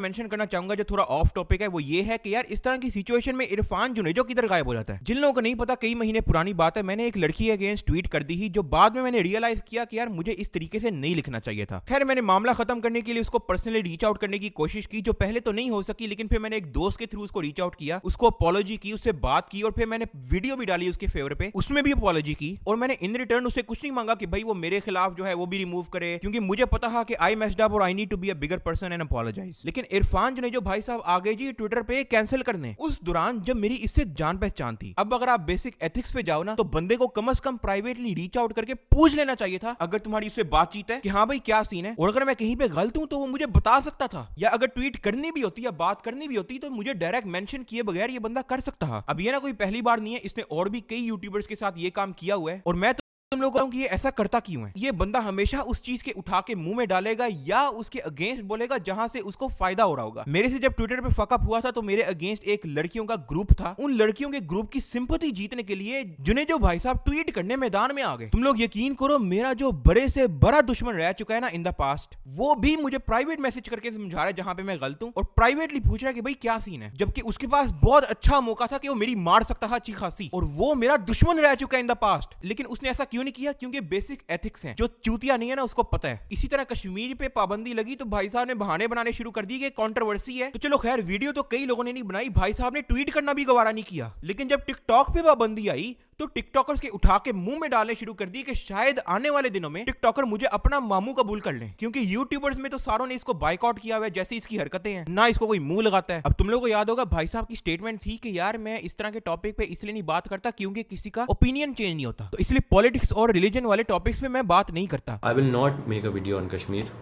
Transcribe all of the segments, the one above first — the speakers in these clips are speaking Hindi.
मेंशन करना चाहूँगा, जो थोड़ा ऑफ़ टॉपिक है, वो ये है कि यार, इस तरह की सिचुएशन में इरफान जुनेजो किधर गायब हो जाता है? जिन लोगों को नहीं पता, कई महीने पुरानी बात है, मैंने एक लड़की अगेंस्ट ट्वीट कर दी ही, जो बाद में मैंने रियलाइज़ किया कि यार, मुझे इस तरीके से नहीं लिखना चाहिए था। खैर, मैंने मामला खत्म करने के लिए उसको पर्सनली रीच आउट करने की कोशिश की, जो पहले तो नहीं हो सकी, लेकिन फिर मैंने एक दोस्त के थ्रू उसको रीच आउट किया, उसको अपॉलोजी की, उससे बात की, और फिर मैंने वीडियो भी डाली उसके फेवर पे, उसमें भी अपॉलोजी की, और मैंने इन रिटर्न उससे कुछ नहीं मांगा कि भाई, वो मेरे खिलाफ जो है, वो भी रिमूव करे, क्योंकि मुझे पता है कि आई मेस्ड अप और I need to be a bigger person and apologise लेकिन इरफान जो भाई साहब आगे जी ट्विटर पे कैंसिल करने, उस दौरान जब मेरी इससे जान पहचान थी। अब अगर आप बेसिक एथिक्स पे जाओ ना तो बंदे को कम अज कम प्राइवेटली रीच आउट करके पूछ लेना चाहिए था, अगर तुम्हारी उससे बातचीत है कि हाँ भाई क्या सीन है, और अगर मैं कहीं पे गलत हूँ तो वो मुझे बता सकता था, या अगर ट्वीट करनी भी होती या बात करनी भी होती तो मुझे डायरेक्ट मेंशन किए बगैर ये बंदा कर सकता है अब ये ना कोई पहली बार नहीं है, इसने और भी कई यूट्यूबर्स के साथ ये काम किया हुआ है, और मैं तो तुम लोग कि ये ऐसा करता क्यों है? ये बंदा हमेशा उस चीज़ के उठा के मुँह में डालेगा या उसके अगेंस्ट बोलेगा जहाँ से उसको फ़ायदा हो रहा होगा। मेरे से जब ट्विटर पे फकअप हुआ था तो मेरे अगेंस्ट एक लड़कियों का ग्रुप था। उन लड़कियों के ग्रुप की सिंपति जीतने के लिए जिन्हें जो भाई साहब ट्वीट करने मैदान में आ गए। तुम लोग यकीन करो, मेरा जो बड़े से बड़ा दुश्मन रह चुका है ना इन द पास्ट वो भी मुझे प्राइवेट मैसेज करके समझा रहा है जहाँ पे मैं गलत हूँ और प्राइवेटली पूछ रहा है कि भाई क्या सीन है? जबकि उसके पास बहुत अच्छा मौका था कि वो मेरी मार सकता था अच्छी खासी और वो मेरा दुश्मन रह चुका है इन द पास्ट लेकिन उसने ऐसा क्यों नहीं किया? क्योंकि बेसिक एथिक्स हैं। जो चूतिया नहीं है ना, उसको पता है। इसी तरह कश्मीर पे पाबंदी लगी तो भाई साहब ने बहाने बनाने शुरू कर दी कि कॉन्ट्रोवर्सी है। तो चलो खैर वीडियो तो कई लोगों ने नहीं बनाई। भाई साहब ने ट्वीट करना भी गवारा नहीं किया। लेकिन जब टिकटॉक पे पाबंदी आई तो टिकटॉकर्स के उठा के मुँह में डालने शुरू कर दी कि शायद आने वाले दिनों में टिकटॉकर मुझे अपना मामू कबूल कर लें। क्योंकि यूट्यूबर्स में तो सारों ने इसको बाइकआउट किया हुआ है, जैसी इसकी हरकतें हैं। ना इसको कोई मुँह लगाता है। अब तुम लोग को याद होगा, भाई साहब की स्टेटमेंट थी कि यार मैं इस तरह के टॉपिक पे इसलिए नहीं बात करता क्योंकि किसी का ओपिनियन चेंज नहीं होता। तो इसलिए पॉलिटिक्स और रिलीजन वाले टॉपिक्स पे मैं बात नहीं करता। I will not make a video on Kashmir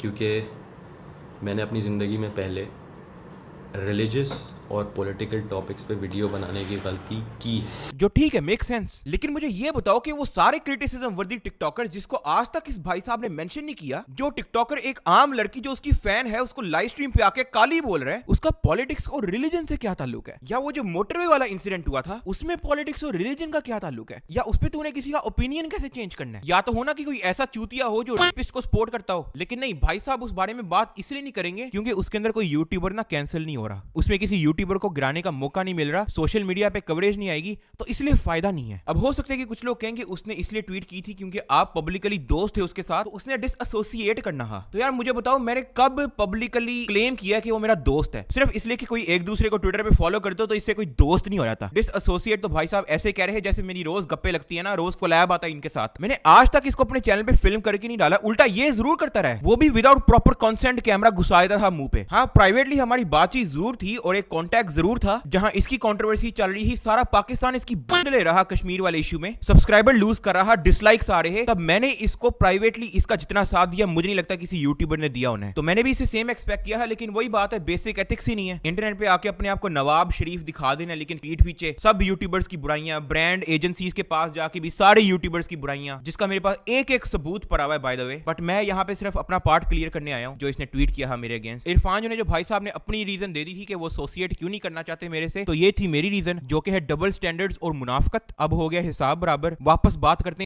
क्योंकि मैंने अपनी ज़िंदगी में पहले रिलीजियस और पॉलिटिकल टॉपिक्स पे वीडियो बनाने की गलती की जो ठीक है मेक सेंस लेकिन मुझे ये बताओ कि वो सारे क्रिटिसिज्म वर्दी टिकटॉकर जिसको आज तक इस भाई साहब ने मेंशन नहीं किया, जो टिकटॉकर एक आम लड़की जो उसकी फ़ैन है, उसको लाइव स्ट्रीम पे आके काली बोल रहा है, उसका पॉलिटिक्स और रिलीजन से क्या ताल्लुक है? या वो जो मोटरवे वाला इंसिडेंट हुआ था, उसमें पॉलिटिक्स और रिलीजन का क्या ताल्लुक है? या उस पर तूने किसी का ओपिनियन कैसे चेंज करना है? या तो होना कि कोई ऐसा चूतिया हो जो रेपिस्ट को सपोर्ट करता हो? लेकिन नहीं, भाई साहब उस बारे में बात इसलिए नहीं करेंगे क्योंकि उसके अंदर कोई यूट्यूबर ना कैंसिल नहीं हो रहा। उसमें किसी यूट्यूबर को गिराने का मौका नहीं मिल रहा सोशल मीडिया पे कवरेज नहीं आएगी तो इसलिए फ़ायदा नहीं है। अब हो सकता है कि कुछ लोग कहेंगे उसने इसलिए ट्वीट की थी क्योंकि आप पब्लिकली दोस्त थे उसके साथ उसने डिसएसोसिएट करना था। तो यार मुझे बताओ, मैंने कब पब्लिकली क्लेम किया कि वो मेरा दोस्त है? सिर्फ़ इसलिए कि कोई एक दूसरे को ट्विटर पे फॉलो करते हो तो इससे कोई दोस्त नहीं हो जाता। डिसएसोसिएट तो भाई साहब ऐसे कह रहे हैं जैसे मेरी रोज गप्पे लगती है ना, रोज कोलैब आता है इनके साथ। मैंने आज तक इसको अपने चैनल पे फ़िल्म करके नहीं डाला, उल्टा ये ज़रूर करता रहा। वो भी विदाउट प्रॉपर कॉन्सेंट कैमरा घुसाया था मुँह पे। हाँ प्राइवेटली हमारी बातचीत ज़रूर थी और एक कॉन्टेक्ट ज़रूर था, जहाँ इसकी कंट्रोवर्सी चल रही थी, सारा पाकिस्तान इसकी बंद ले रहा कश्मीर वाले इशू में। सब्सक्राइबर लूज कर रहा डिसलाइक्स आ रहे तब मैंने इसको प्राइवेटली इसका जितना साथ दिया, मुझे नहीं लगता किसी यूट्यूबर ने दिया उन्हें। तो मैंने भी इसे सेम एक्सपेक्ट किया है, लेकिन वही बात है बेसिक एथिक्स ही नहीं है। इंटरनेट पे आके अपने आप को नवाब शरीफ दिखा देना, लेकिन पीठ पीछे सब यूट्यूबर्स की बुराइयाँ ब्रांड एजेंसीज के पास जाके भी सारे यूट्यूबर्स की बुराइयाँ, जिसका मेरे पास एक एक सबूत पड़ा हुआ है बाय द वे बट मैं यहाँ पे सिर्फ़ अपना पार्ट क्लियर करने आया हूँ, जो इसने ट्वीट किया मेरे अगेंस्ट इरफान जो ने, जो भाई साहब ने अपनी रीजन दे दी थी कि वो एसोसिएट क्यों नहीं करना चाहते मेरे से? तो ये थी मेरी रीजन जो कि है डबल स्टैंडर्ड्स और मुनाफकत। अब हो गया हिसाब बराबर। वापस बात करते हैं।